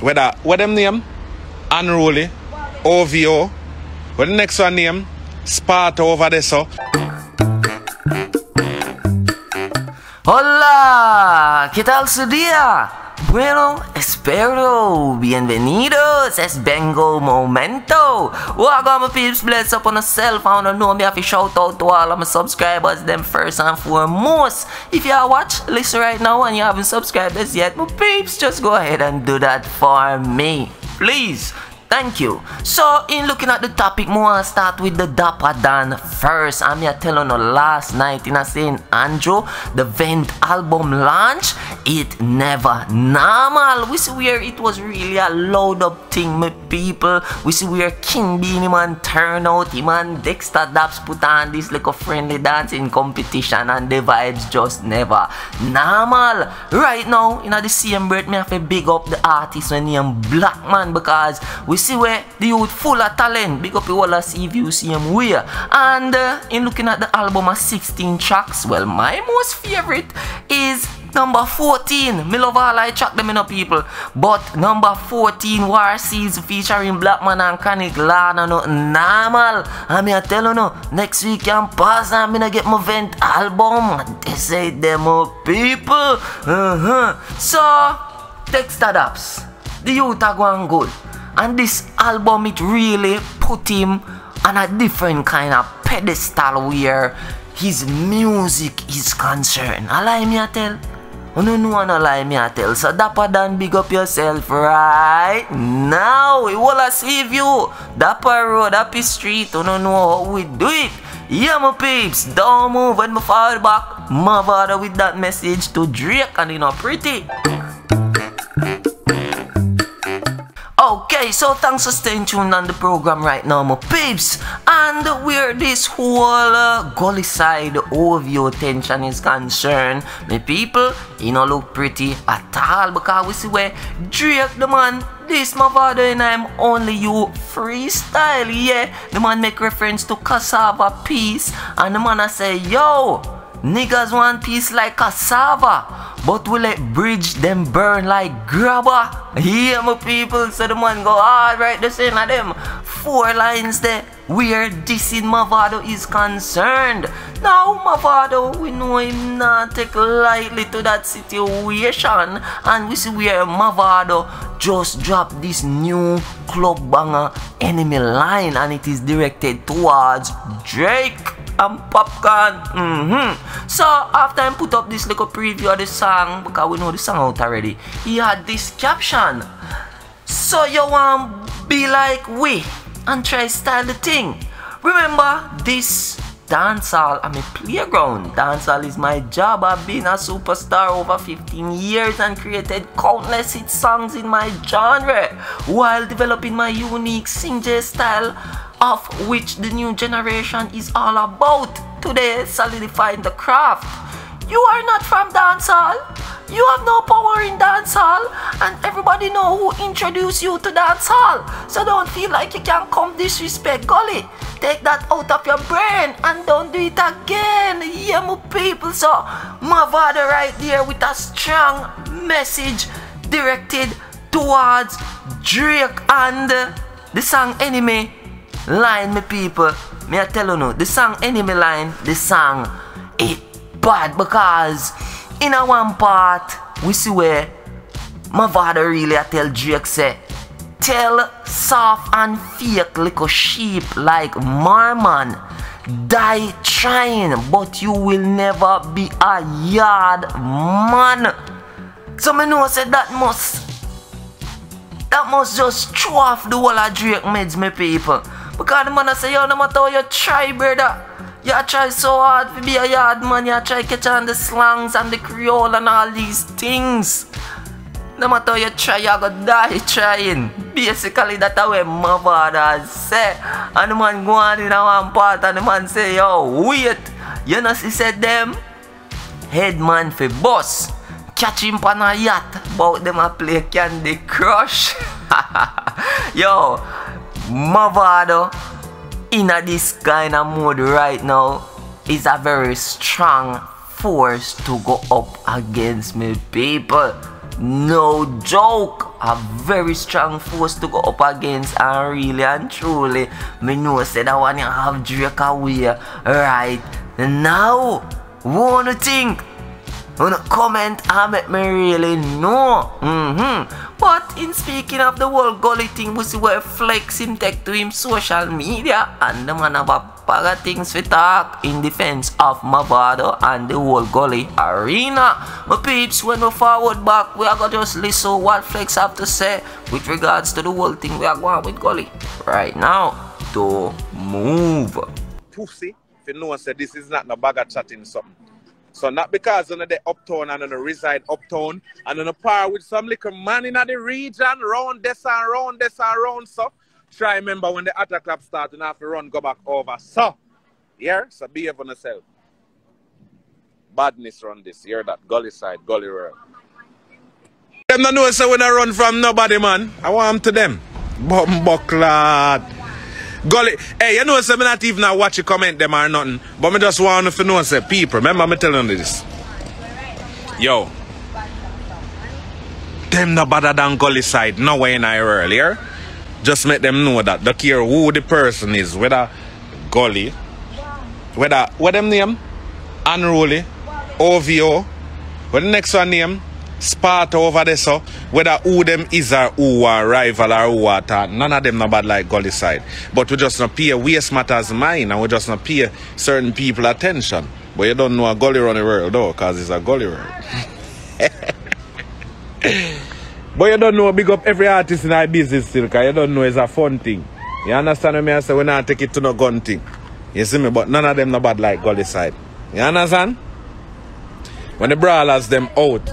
Whether, what them name? Unruly, OVO. What the next one name? Sparta over there, so. Hola, ¿qué tal su día? Bueno, espero, bienvenidos, es Bengo Momento. Welcome, peeps, bless up on the cell phone. I know me have to shout out to all of my subscribers, them first and foremost. If you are watch, listen right now and you haven't subscribed as yet, my peeps, just go ahead and do that for me. Please. Thank you. So, in looking at the topic, more, I start with the Dapper Dan first. I'm here telling you last night in a St. Andrew, the Vent album launch, it never normal. We see where it was really a load up thing, my people. We see where King Beenie Man turn out, him and Dexta Daps put on this a friendly dancing competition and the vibes just never normal. Right now, in the same breath, me have to big up the artist when named Black Man because we see where the youth full of talent. Big up the whole of you see him where. And uh, in looking at the album of 16 tracks, well, my most favorite is number 14. Me love all I track them in you people. But number 14, War Seeds featuring Blackman and Chronic Lana no normal. And me I tell you no, next week can pass me not get my vent album. They say them people. Uh-huh. So, Dexta Daps. The youth are going good. And this album, it really put him on a different kind of pedestal where his music is concerned. I lie me I tell. You don't no lie me I tell. So Dapper Dan big up yourself right now. We will see you. Dapper Road, Happy Street. You don't know how we do it. Yeah, my peeps, don't move when my father back. My father with that message to Drake and you know pretty. Okay, so thanks for staying tuned on the program right now, my peeps. And where this whole uh, gully side of your attention is concerned, my people, you know look pretty at all because we see where Drake the man this my father and I'm only you freestyle, yeah. The man make reference to cassava piece and the man I say, yo, niggas want peace like cassava. But we let bridge them burn like grabber. Yeah, my people. So the man go hard right the same of them. Four lines there where dissing Mavado is concerned. Now Mavado, we know him not take lightly to that situation. And we see where Mavado just dropped this new club banger enemy line and it is directed towards Drake and Popcaan. Mm-hmm. So after I put up this little preview of the song, because we know the song out already, he had this caption. So you want be like we and try style the thing. Remember this dancehall I'm a playground. Dancehall is my job. I've been a superstar over 15 years and created countless hit songs in my genre while developing my unique sing style of which the new generation is all about. Today, solidifying the craft. You are not from dancehall. You have no power in dancehall, and everybody know who introduced you to dancehall. So don't feel like you can come disrespect Gully. Take that out of your brain and don't do it again. Yeah, my people. So, my father right there with a strong message directed towards Drake and the song Enemy line, me people. Me I tell you no, the song Enemy Line, the song it bad because in a one part we see where my father really I tell Drake say tell soft and fake little sheep like Marman die trying but you will never be a yard man so me know say that must that must just throw off the whole of Drake meds me people because man I say, yo, no matter how try, brother. You try so hard to be a yard man. You try catch on the slangs and the creole and all these things. No matter how you try, you go die trying. Basically, that's what my father say. And the man go on in one part and the man say, yo, wait. You know, he said them, head man for boss. Catch him on a yacht. Them a play Candy Crush. yo, Mavado in a this kind of mood right now is a very strong force to go up against me people. no joke. A very strong force to go up against and really and truly me know say that one you have Drake away right now. One thing Wanna comment me really know. Mm-hmm. But in speaking of the whole gully thing, we see where Flex him take to him social media and the man have a bag of things to talk in defense of Mavado and the whole gully arena. My peeps, when we forward back, we are gonna just listen what Flex have to say with regards to the whole thing we are going with gully right now. To move. Pussy, if you know, say this is not no bag of chatting something. So not because on the uptown and on the reside uptown and on a par with some little man in the region, round this and round this and round so. Try remember when the attack club start and have to run go back over. So yeah, so behave on yourself. Badness run this. Hear that gully side, gully road. Them no know so when I run from nobody man. I want them to them. Bumbucklat. Gully, hey, you know, me not even watch you comment them or nothing, but me just want to know, say, people, remember me telling you this. Yo, them no better than Gully side, no way in I earlier. Just make them know that, don't care who the person is, whether Gully, whether, what them name? Unruly, OVO, what the next one name? Sparta over there, so whether who them is or who are rival or who are none of them no bad like Gully side. But we just not pay waste matters mind and we just not pay certain people attention. But you don't know a gully run the world though, because it's a gully world. but you don't know big up every artist in our business still, because you don't know it's a fun thing. You understand what I say? We not take it to no gun thing. You see me? But none of them no bad like Gully side. You understand? When the brawlers them out,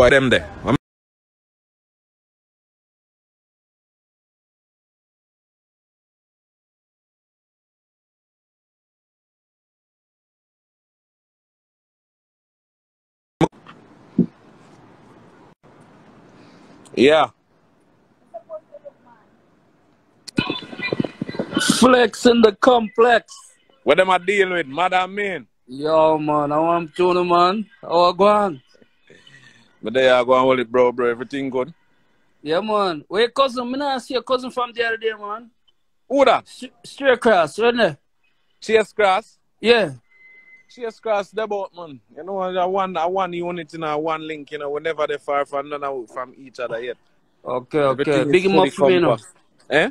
boy them there. Yeah. Flex in the complex. What them I deal with, madam man? Yo, man, I want to man. I go on? But there you go and hold it, bro, bro. Everything good. Yeah, man. Where your cousin? Me not see your cousin from the other day, man. Who that? St- straight across, right there. Chase Cross. Yeah. Chase Cross, the boat, man. You know, I one, I one unit in a one link, you know, whenever they far from none of from each other yet. Okay, okay. Everything Big him up for me, now. compact. Eh?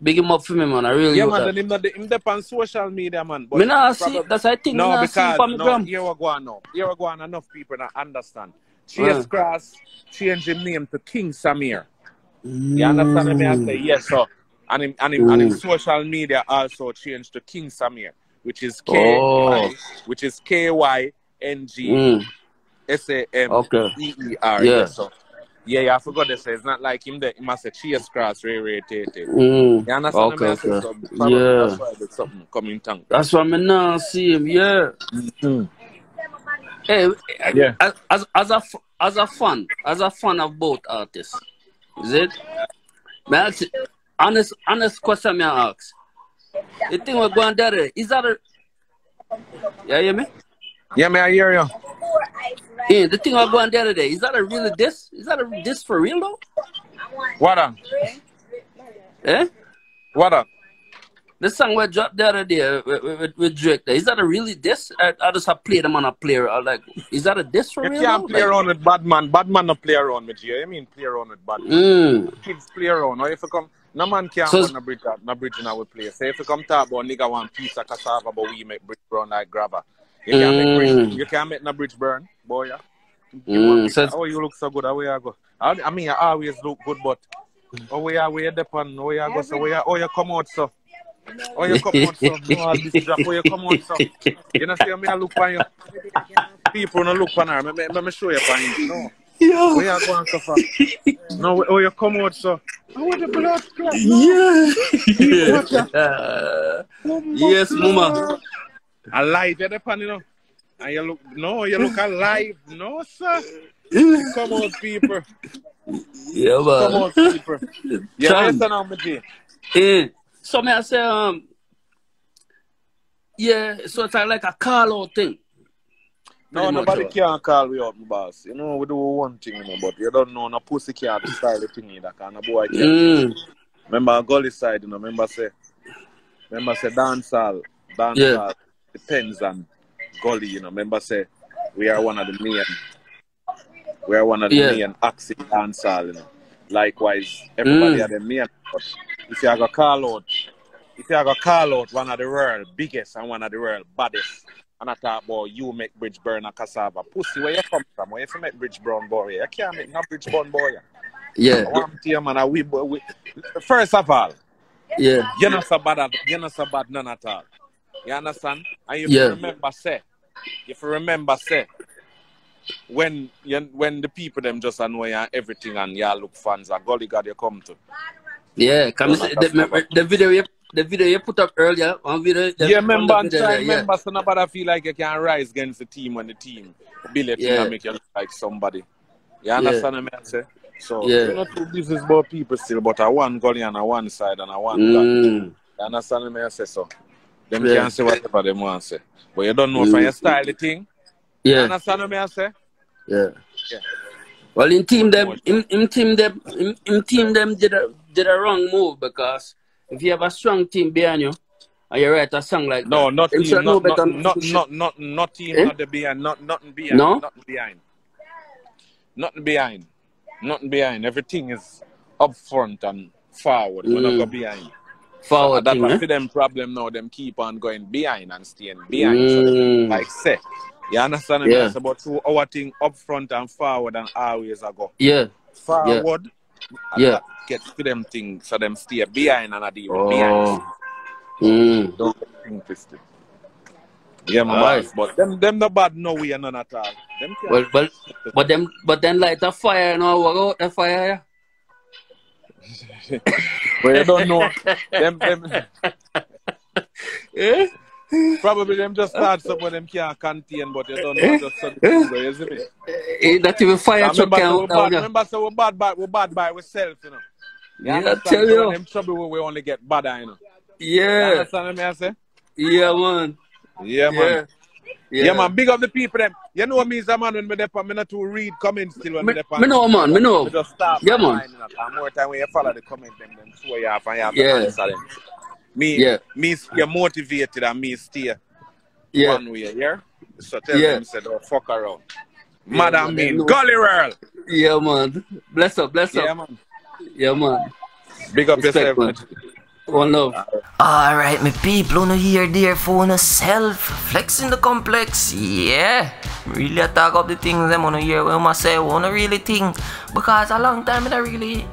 Big him up for me, man. I really Yeah, man, then him, not- him dep on social media, man. But Me not see. That's I think. No, not see him because no, here we go now. Here we go on. Enough people not understand. Chase. Cross changed his name to King Samir. You understand me? I say yes, so and him, and him, and him Mm. social media also changed to King Samir, which is K Oh. which is K Y N G Mm. S A M Okay. E E R. Yeah. Yeah. So yeah, yeah, I forgot to say it's not like him that he must say Chase Cross Ray Ray Tay. Mm. You understand Okay? I okay. so Yeah. That's why there's something coming tongue. That's why me not see him. Yeah. Hey, Yeah. as, as as a as a fan, as a fan of both artists, is it? May I honest honest question me I ask. The thing we're going there, is that a yeah, hear me? Yeah, man, I hear you? Yeah, the thing we're going there today, is that a really this? Is that a this for real though? What up? Eh? What up? The song we dropped the other day with, with, with Drake, there, is that a really this? I, I just have played them on a player. I like, is that a this for You real? can't though? play Like- around with bad man. Bad man no play around with you. I mean play around with bad man. Mm. Kids play around. Or if you come, no man can So- run a bridge, no bridge in our place. So if you come talk about nigga one piece of cassava, but we make bridge burn like grabber. You can't make bridge. Mm. You can't make no bridge burn, boy. Yeah. Mm, so oh, you look so good. How you go? I, I mean, you always look good, but oh, where are we depend? Oh, you go? So where? Oh, you come out so. Oh, you come out so. No, all this drop. Oh, you come out so. You know, see me I look on you. People no look on her. Let me, show you on you. No. Yo. Where you going so far? No, oh, you come out so. Oh, what the blood clot? Yeah. Uh, yes, mama. Alive, you depend, you know. And you look, no, you look alive. No, sir. Come out, people. Yeah, Come man. out, people. You Cham. understand how me do? Eh, so may I say, um, yeah, so it's like a call out thing. No, much nobody all. can call we out, my boss. You know, we do one thing, you know, but you don't know, no pussy can't style the thing either, because no boy can't. Mm, Remember gully side, you know, remember say, remember say dancehall, dancehall Yeah. depends on gully, you know, remember say, we are one of the main, we are one of the Yeah. main in dancehall, you know. Likewise, everybody Mm. are the main, but if you are gonna call out, if you gonna call out one of the world biggest and one of the world baddest, and I talk about you make bridge burn a cassava, pussy, where you come from? Where you make bridge burn boy? You can't make no bridge burn boy. yeah, I want to you, man, and we, we, first of all, yeah, you're not so bad at, you're not so bad none at all. You understand? And you Yeah. remember say, if you remember say, when you, when the people them just annoy you and everything and y'all look fans, a gully god you come to. yeah. Come that's the, the video you the video you put up earlier on video. yeah, on remember and try yeah. remember so nobody feel like you can rise against the team when the team it Yeah. and make you look like somebody. You understand what I say? So Yeah. you're not too busy about people still, but I one gully and a one side and I one God. Mm, You understand what I say? So them Yeah. can say whatever them want to say. But you don't know from Mm. your style the thing. You yeah, understand what I say? yeah. Yeah. Well, in team them, in, in team them, in, in team them did a did a wrong move because if you have a strong team behind you and you write a song like No, that, not team, not, not, not, to push it. not, not, not team, Eh? not the behind, not, nothing behind, No? nothing behind. Nothing behind. Nothing behind. Everything is up front and forward. We're not Mm. go behind. forward That's thing, eh? them problem now. Them keep on going behind and staying behind. So, Mm, like say, you understand Yeah. I say? But through our thing up front and forward and always I go yeah, forward. and Yeah. Get to them things so them stay behind and even behind. oh, mm, Don't get things twisted. Yeah, my boss. But them them no bad no way none at all. Them well, well, but them, but then light a fire, you know, what out the fire, yeah. but you don't know. them them Eh? Probably them just start somewhere them can't contain, but you don't know just something. you see me? Eh, Not even fire truck remember, so we out bad, down, remember, so we bad by we bad by ourselves, you know. You Yeah, I understand? tell So you. them trouble we, only get badder, you know. You Yeah, understand what I say? yeah, man. Yeah, man. Yeah, Yeah. man. Big up the people them. You know me as a man when me dep me not to read comments still when me, Me, dep me know, man, me know. Me just stop. Yeah, man. mind, you know. And more time when you follow the comment them, them throw you off and you have Yeah. to answer them. Me, Yeah. me stay motivated and me stay Yeah, one way, yeah? So tell Yeah. them, say, don't fuck around. Yeah, Mad man, and mean. Gully World. yeah, man. Bless up, bless Yeah, up. man. Yeah, man. Big up Respect, yourself, man. man. One love. Alright, my people, no here there for no self flexing the complex. Yeah, really talk up the things them on here. When I say wanna really think because a long time I really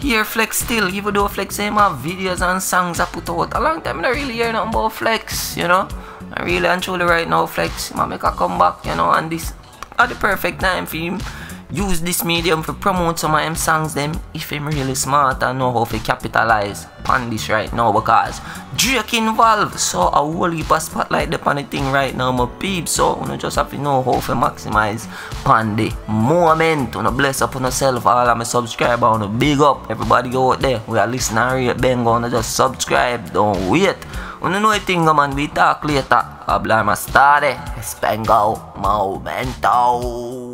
hear flex still. Even though flex say my videos and songs I put out, a long time I don't really hear nothing about flex. You know, I really and truly right now flex. I make a comeback. You know, and this at the perfect time for him. Use this medium for promote some of them songs them if I'm really smart and know how to capitalize on this right now because Drake involved so a whole heap of spotlight upon the thing right now my peeps. So you just have to know how to maximize on the moment. You know bless up on yourself all of my subscriber on the big up everybody out there. We are listening and rate Ben gonna just subscribe. Don't wait. You know the thing man we talk later. Hablar más tarde Spango Momento